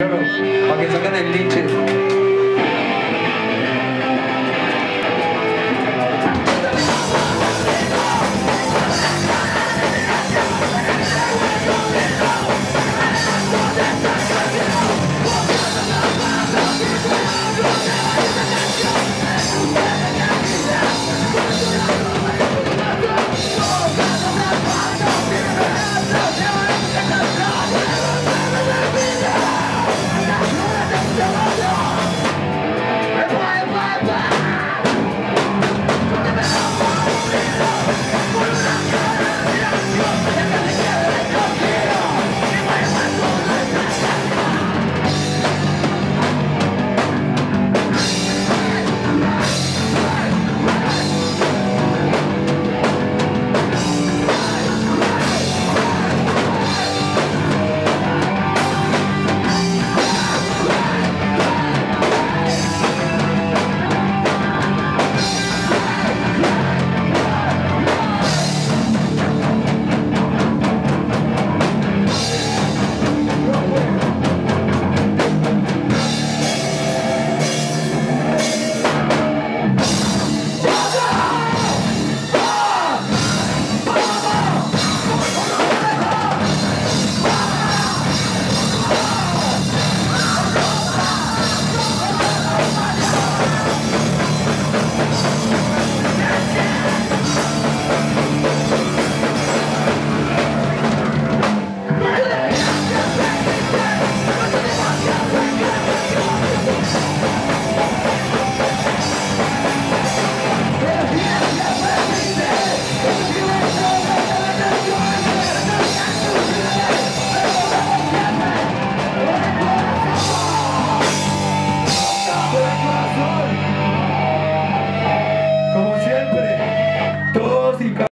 Para que salgan el linche.